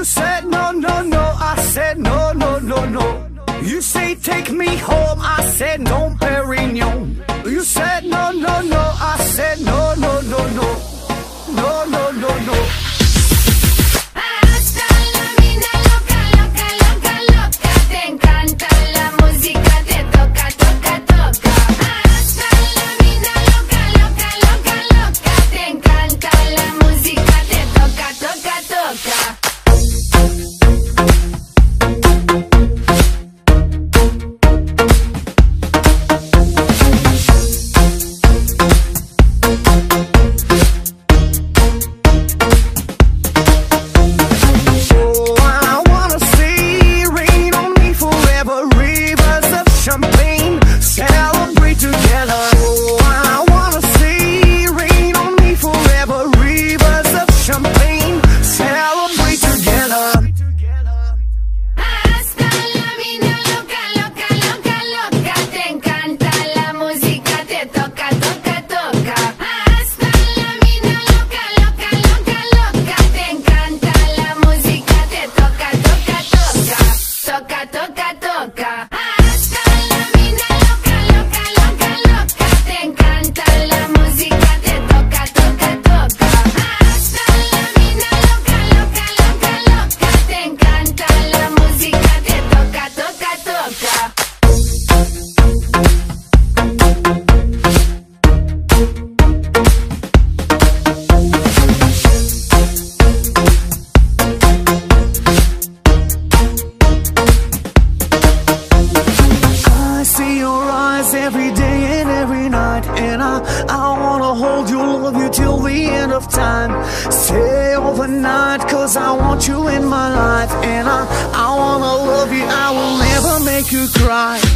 You said no, no, no, I said no, no, no, no. You say take me home, I said no, Perignon. You said every day and every night. And I, I wanna hold you, love you till the end of time. Stay overnight, cause I want you in my life. And I, I wanna love you, I will never make you cry.